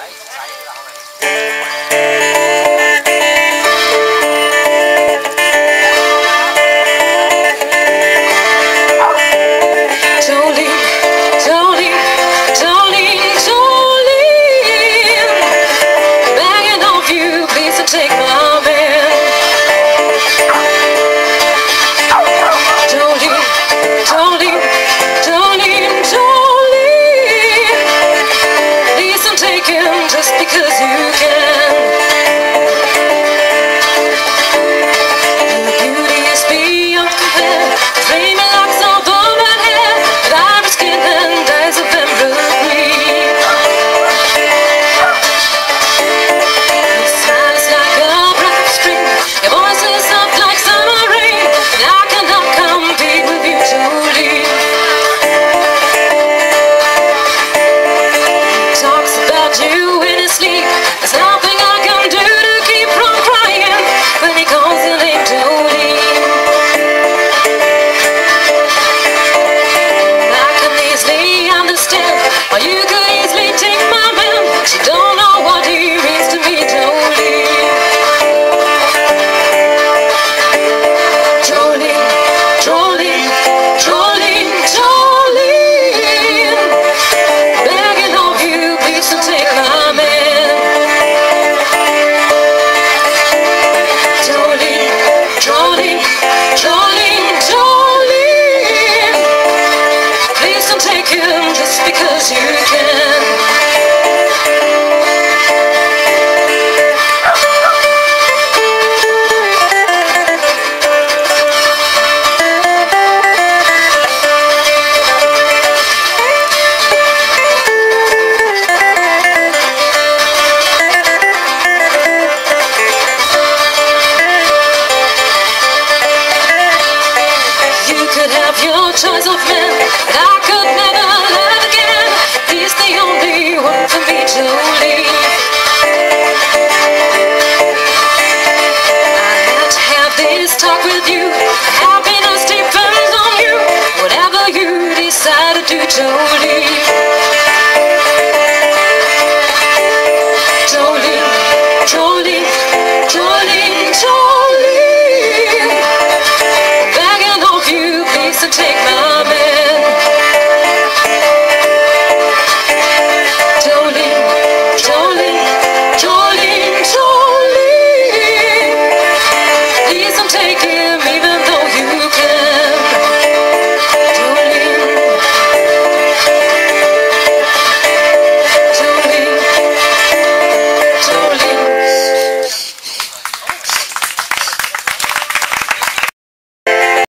Nice, tight, just because you can. you can. You could have your choice of men, but I could never love again. He's the only one for me. I had to have this talk with you. Happiness depends on you. Whatever you decide to do, Begging of you, please to take my